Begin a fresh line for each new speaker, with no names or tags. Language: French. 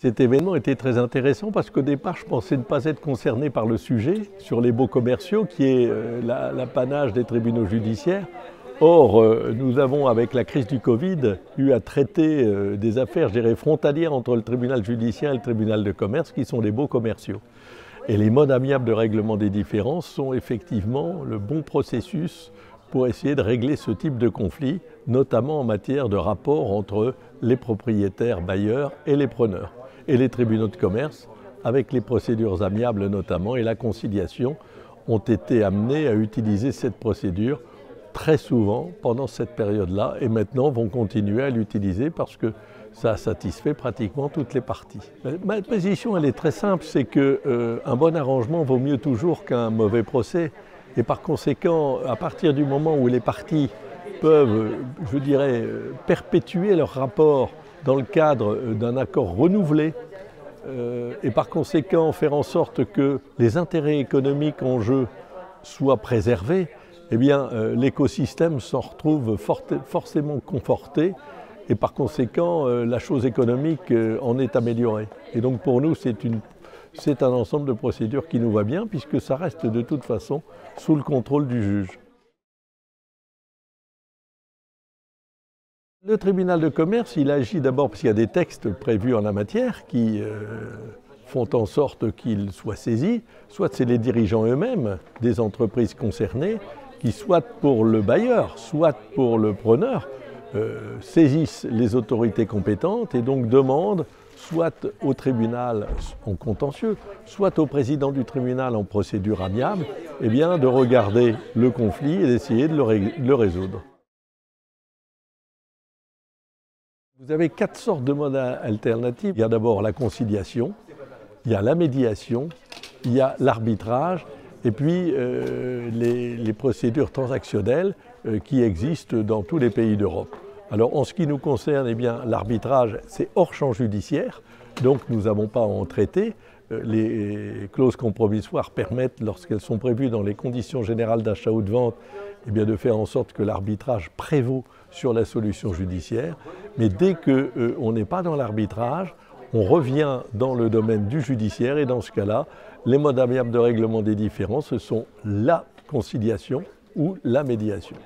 Cet événement était très intéressant parce qu'au départ, je pensais ne pas être concerné par le sujet sur les baux commerciaux, qui est euh, l'apanage des tribunaux judiciaires. Or, euh, nous avons, avec la crise du Covid, eu à traiter euh, des affaires, je dirais, frontalières entre le tribunal judiciaire et le tribunal de commerce, qui sont les baux commerciaux. Et les modes amiables de règlement des différences sont effectivement le bon processus pour essayer de régler ce type de conflit, notamment en matière de rapport entre les propriétaires bailleurs et les preneurs et les tribunaux de commerce, avec les procédures amiables notamment et la conciliation, ont été amenés à utiliser cette procédure très souvent pendant cette période-là et maintenant vont continuer à l'utiliser parce que ça satisfait pratiquement toutes les parties. Ma position, elle est très simple, c'est qu'un euh, bon arrangement vaut mieux toujours qu'un mauvais procès. Et par conséquent, à partir du moment où les parties peuvent, je dirais, euh, perpétuer leur rapport dans le cadre euh, d'un accord renouvelé euh, et par conséquent faire en sorte que les intérêts économiques en jeu soient préservés, eh bien euh, l'écosystème s'en retrouve forcément conforté et par conséquent la chose économique en est améliorée. Et donc pour nous c'est un ensemble de procédures qui nous va bien puisque ça reste de toute façon sous le contrôle du juge. Le tribunal de commerce, il agit d'abord parce qu'il y a des textes prévus en la matière qui euh, font en sorte qu'il soit saisi, soit c'est les dirigeants eux-mêmes des entreprises concernées qui, soit pour le bailleur, soit pour le preneur, euh, saisissent les autorités compétentes et donc demandent soit au tribunal en contentieux, soit au président du tribunal en procédure amiable, eh bien, de regarder le conflit et d'essayer de le résoudre. Vous avez quatre sortes de modes alternatifs. Il y a d'abord la conciliation, il y a la médiation, il y a l'arbitrage et puis euh, les, procédures transactionnelles euh, qui existent dans tous les pays d'Europe. Alors en ce qui nous concerne, eh l'arbitrage, c'est hors champ judiciaire, donc nous n'avons pas à en traiter. Euh, les clauses compromissoires permettent, lorsqu'elles sont prévues dans les conditions générales d'achat ou de vente, eh de faire en sorte que l'arbitrage prévaut sur la solution judiciaire. Mais dès qu'on euh, n'est pas dans l'arbitrage, on revient dans le domaine du judiciaire et dans ce cas-là, les modes amiables de règlement des différends, ce sont la conciliation ou la médiation.